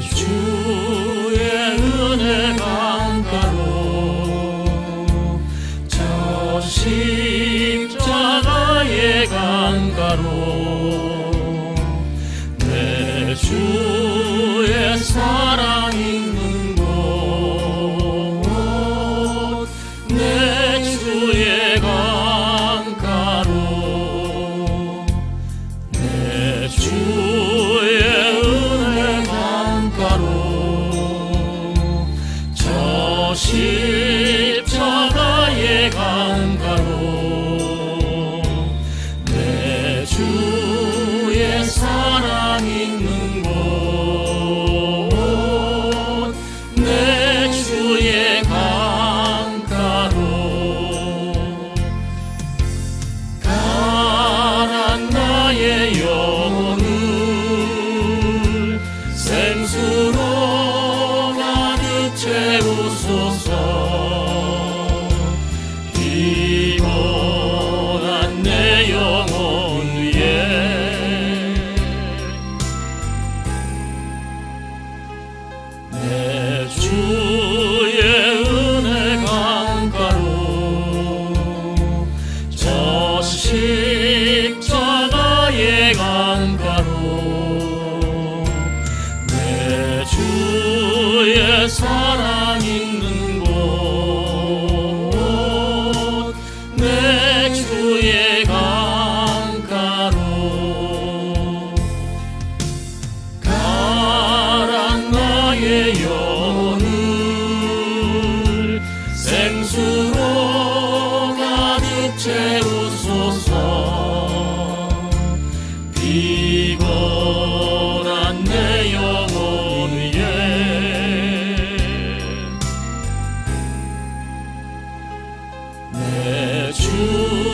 주 ti. 내 주.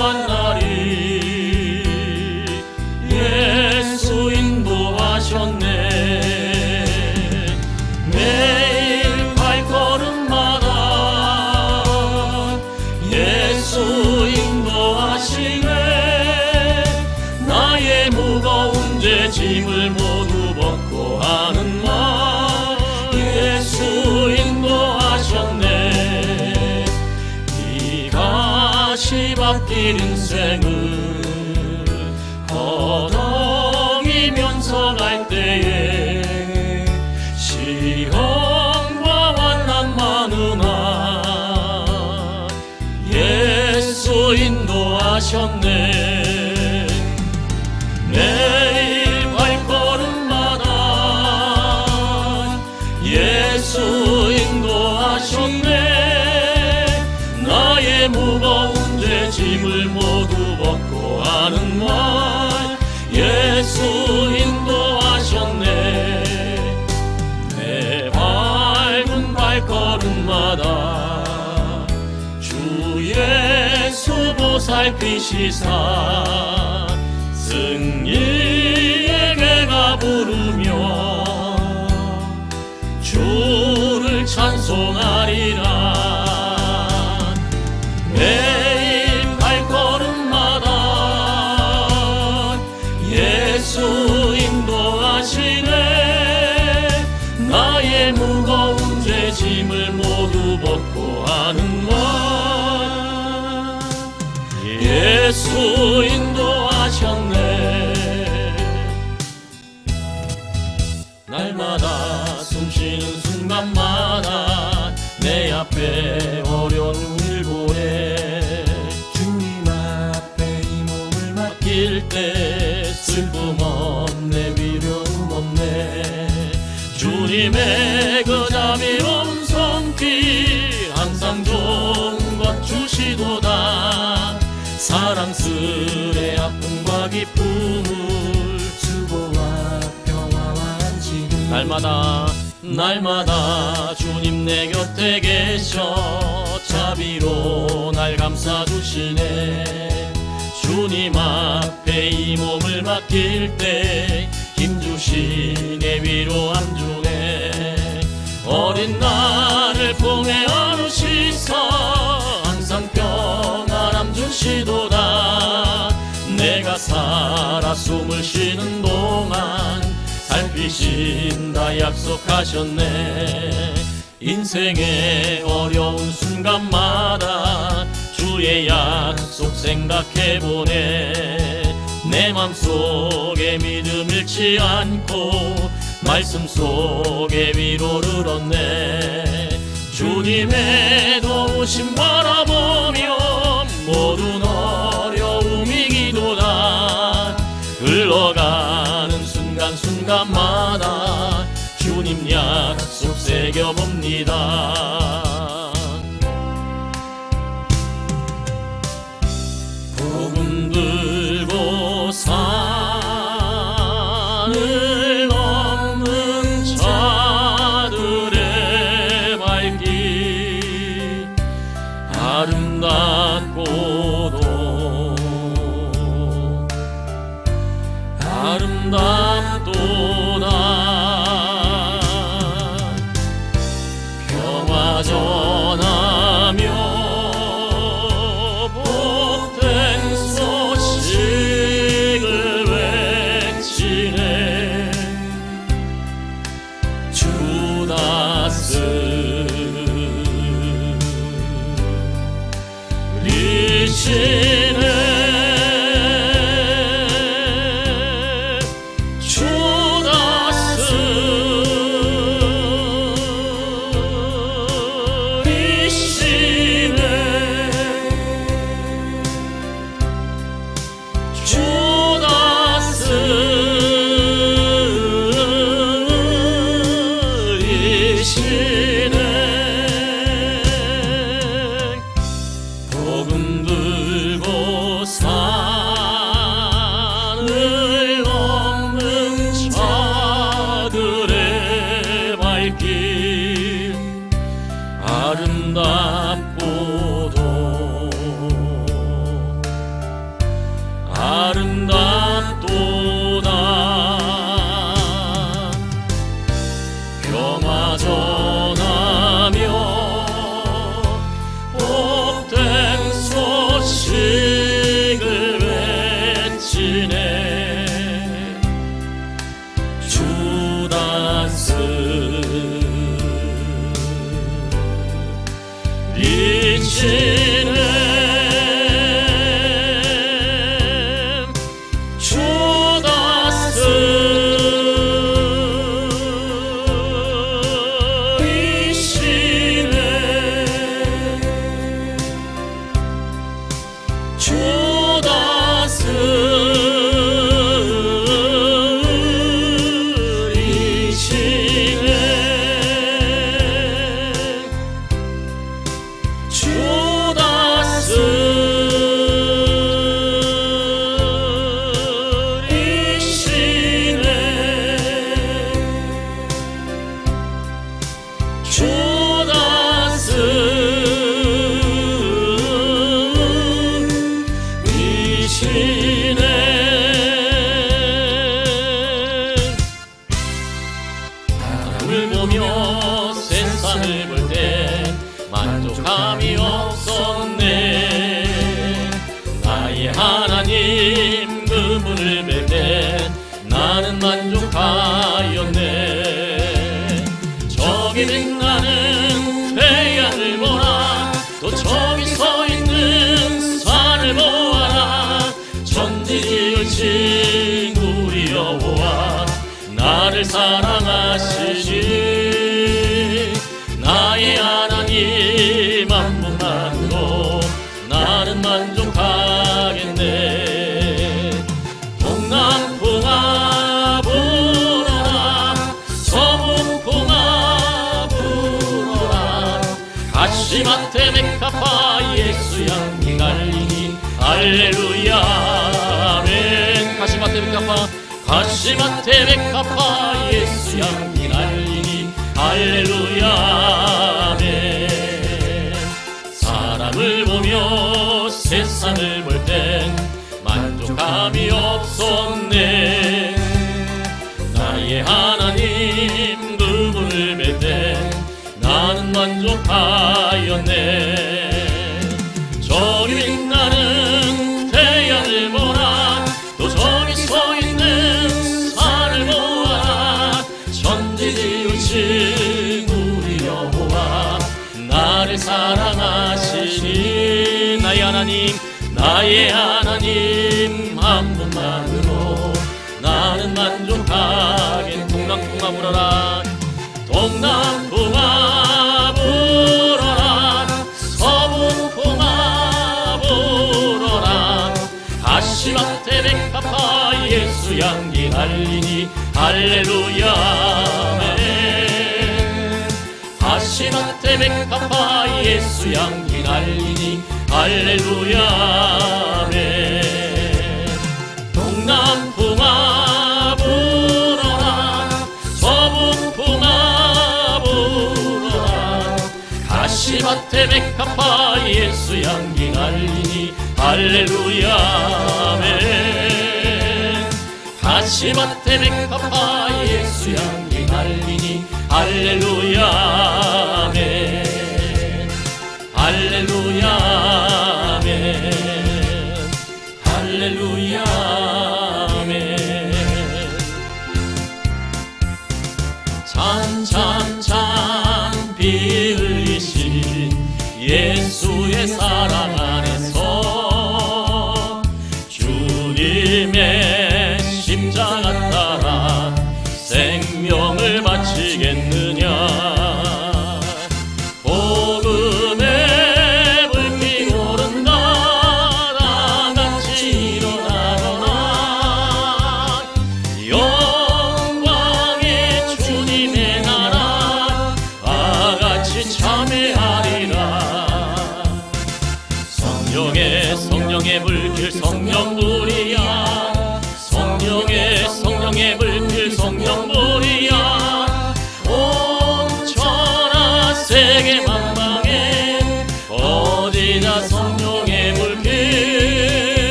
one 주 인도하셨네. 밝힌 시사 승리의 개가 부르며 주를 찬송하리라. 예수 인도하셨네. 날마다 숨쉬는 순간마다 내 앞에 어려운 일보에 주님 앞에 이 몸을 맡길 때 슬픔 없네 미련 없네. 주님의 사랑스레 아픔과 기쁨을 수고와 평화와 안식을 날마다 날마다 주님 내 곁에 계셔 자비로 날 감싸주시네. 주님 앞에 이 몸을 맡길 때 힘주시네 위로함 주네. 어린 나를 품에 안으시사 항상 평안함 주시도다 숨을 쉬는 동안 살피신다 약속하셨네. 인생의 어려운 순간마다 주의 약속 생각해보네. 내 맘속에 믿음 잃지 않고 말씀 속에 위로를 얻네. 주님의 도우심 바라보며 새겨봅니다. 복음 들고 넘는 만족함이 없었네 시마테 메카파 예수 향기 갈리니. 할렐루야. 아멘. 가시마테 베카파 가시마테 베카파 예수 향기 날리니. 할렐루야. 아멘. 사람을 보며 세상을 볼 땐 만족함이 없었 사랑하시니 나의 하나님 나의 하나님 한 분만으로 나는 만족하게 동남풍아 불어라 불어라 가시마테 백합화 예수 향기 날리니 할렐루야 향기 날리니 할렐루야. 아멘 동남풍아 불어라. 서북풍아 불어라. 가시밭에 백합화 예수 향기 날리니 할렐루야. 아멘 가시밭에 백합화 예수 향기 날리니 할렐루야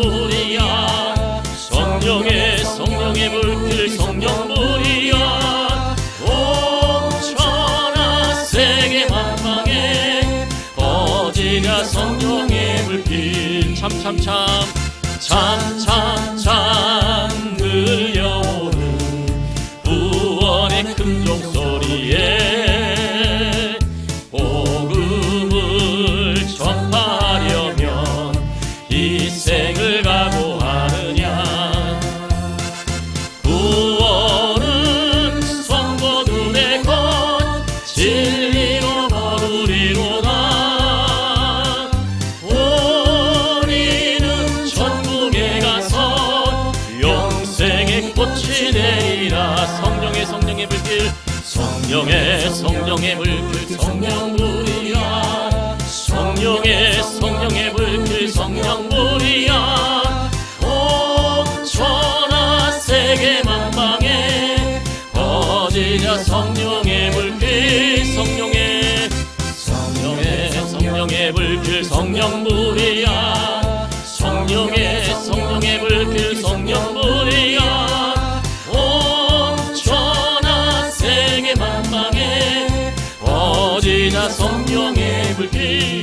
성령불이야. 성령의 성령의 불길 성령 성령의 불길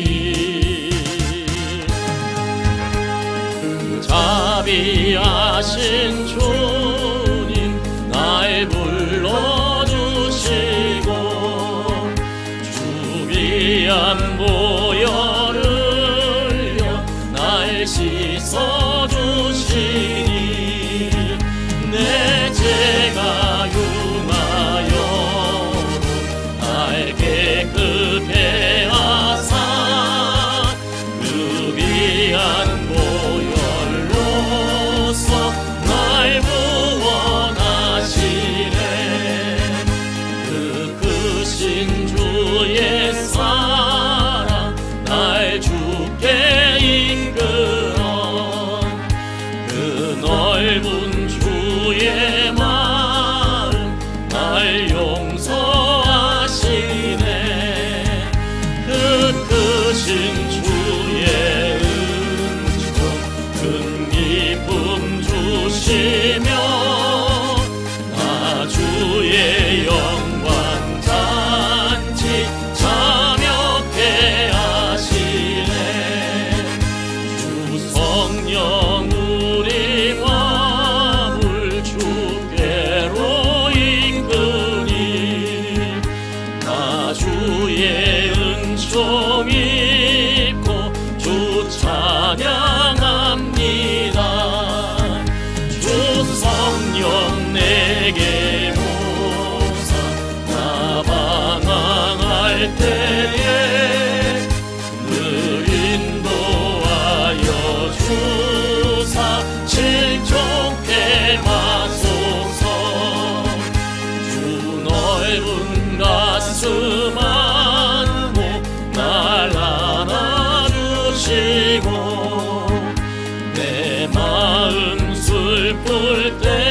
reporter.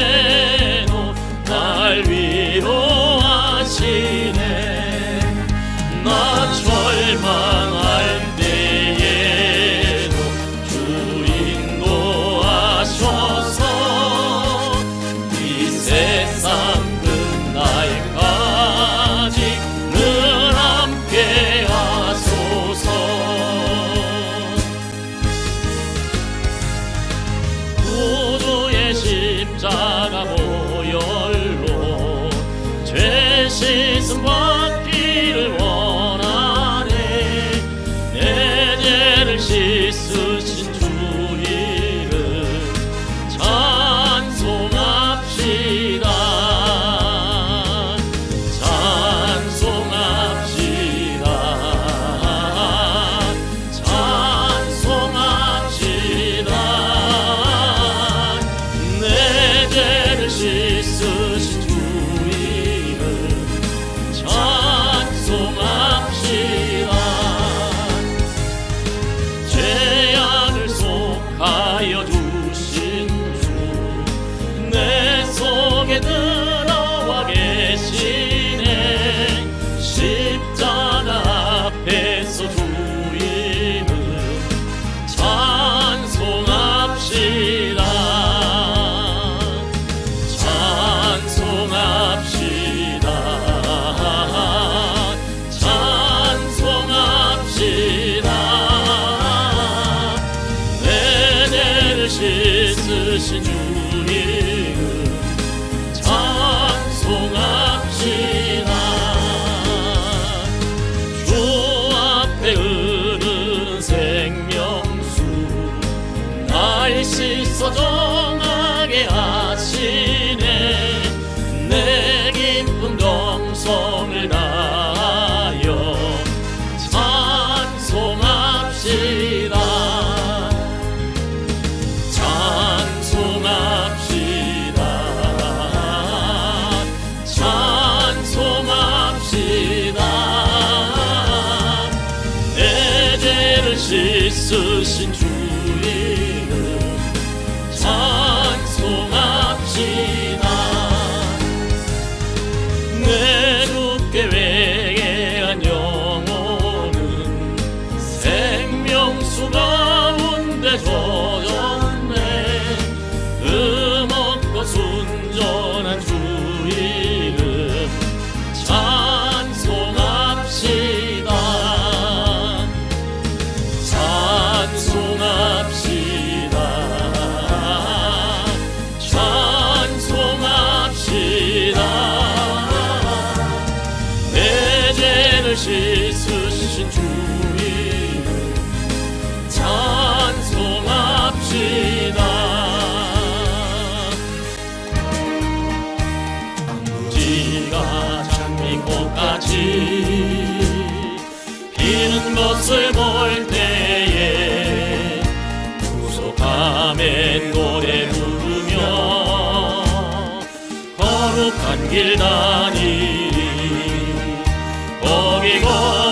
길 다니리 거기 거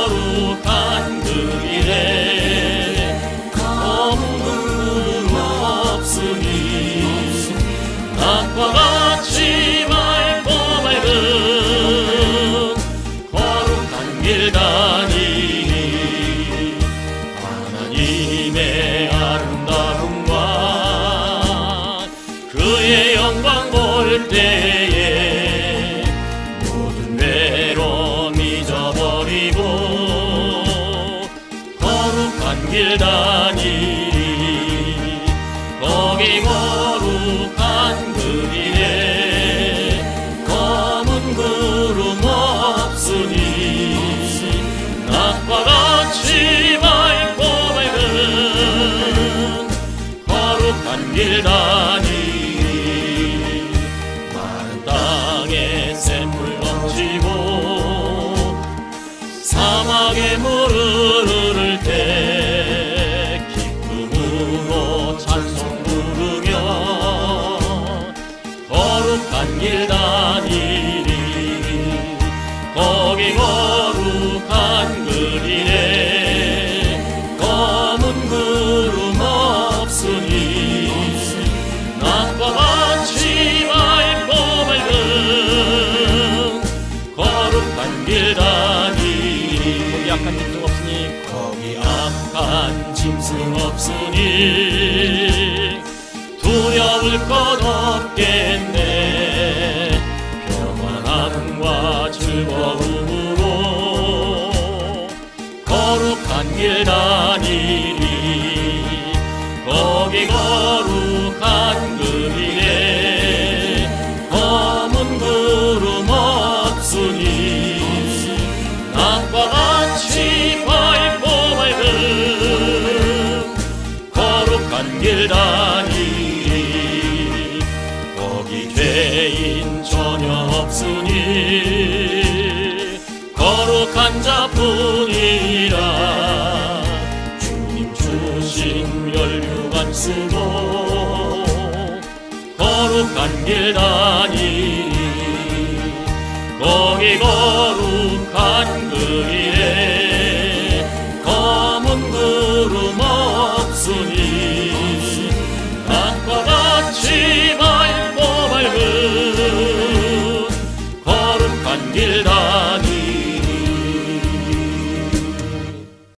없으니 두려울 것 없게 한길 다니리 거기 죄인 전혀 없으니 거룩한 자뿐이라. 주님 주신 멸류관 쓰고 거룩한 길 다니리 거기 거